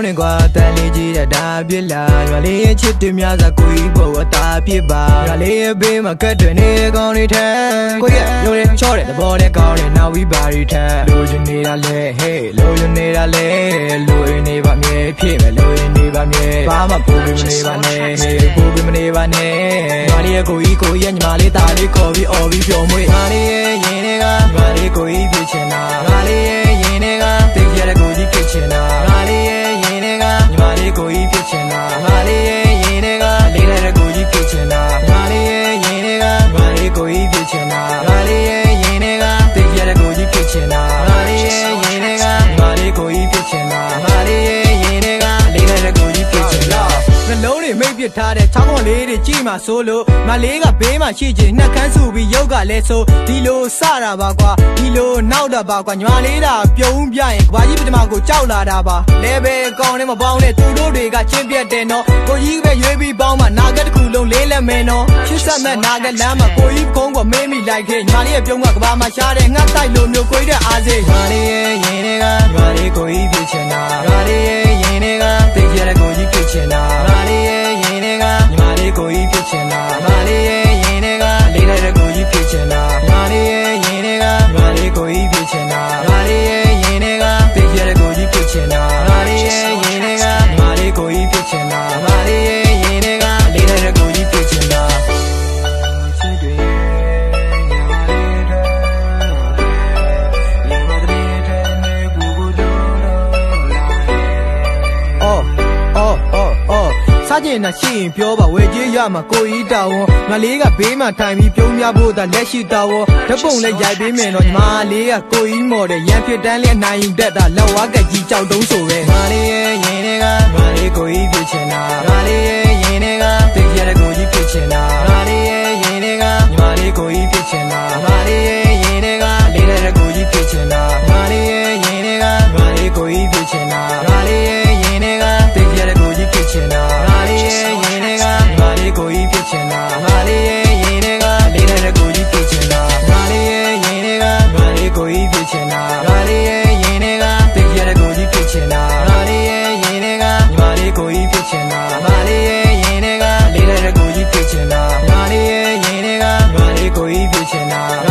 တန်လေးကြီးတဲ့ဒါပြစ်လာရွာလေးရဲ့ချစ်တွေများစွာကိုကြီးပေါ်အသာပြစ်ပါရွာလေးရဲ့ဘေးမှာကတ်တွေနေကောင်းနေထက်ကိုကြီးကညိုတယ်ချောတယ်သဘောနဲ့ကောင်းတယ်နောက်ပြီးပါရီထက်လိုချင်နေတာလဲဟေးလိုချင်နေတာလဲလိုရင်းနေပါမြဲဖြစ်မယ်လိုရင်းနေပါမြဲဘာမှပူပြီးမနေပါနဲ့ဟေးပူပြီးမနေပါနဲ့ရွာလေးရဲ့ကိုကြီးကိုကြီးရဲ့ညီမလေးတာလေးခေါ်ပြီးအော်ပြီးပြောမွေးရွာလေးရဲ့ရင်တွေကရွာလေးကိုကြီးဖြစ်ချင်တာရွာလေးရဲ့ လေးကိုကြီး ပစ်ထားတဲ့ချောင်းခွန်လေးတွေကြည့်မှဆိုလို့မလေးကဘေးမှာရှိချင်နှက်ခမ်းစုပြီးရုပ်ကလည်းဆိုဒီလိုစတာပါကွာဒီလိုနောက်တာပါကွာညီမလေးတာပြုံးပြရင်ကဘာကြီးပထမကိုကြောက်လာတာပါလဲပဲကောင်းနေမပေါင်းနဲ့သူတို့တွေကချင်းပြတ်တယ်နော်ကိုကြီးပဲရွေးပြီးပေါင်းမှနာဂတ်တစ်ခုလုံးလေးလက်မဲနော်ရှစ်ဆက်မဲ့နာဂတ်လမ်းမှာကိုကြီးကုန်းကမင်းမိလိုက်ခဲ့ညီမလေးရဲ့ပြုံးကကဘာမှာရှားတဲ့ငှက်တိုက်လိုမျိုးကိုကြီးတဲ့အားစေညီမလေးရဲ့ရင်တွေကညီမလေးကိုကြီးဖြစ်ချင်တာညီမလေးရဲ့ရင်တွေကသိကြတဲ့ကိုကြီး စားကျင်တာရှိရင်ပြောပါဝယ်ကြေးရမှာကိုကြီးတောင်းငါလေးကဘေးမှာထိုင်ပြီးပြုံးများဖို့သာလက်ရှိတောင်းဓပုံလည်းရိုက်ပေးမယ်တော့ညီမလေးကကိုကြီးမော်တယ်ရန်ဖြစ်တန်းလေးအနိုင်ယူတတ်တာလက်ဝါးကကြီးကြောက်တုံးဆိုပဲငါလေးရဲ့ရင်တွေကငါလေးကိုကြီးဖြစ်ချင်တာငါလေးရဲ့ ဖြစ်ချင်တာငါလေးရဲ့ရင်ထဲကသိကြတဲ့ကိုကြီးဖြစ်ချင်တာငါလေးရဲ့ရင်ထဲကညီမလေးကိုကြီးဖြစ်ချင်တာငါလေးရဲ့ရင်ထဲကလေးလိုက်တဲ့ကိုကြီးဖြစ်ချင်တာငါလေးရဲ့ရင်ထဲကညီမလေးကိုကြီးဖြစ်ချင်တာ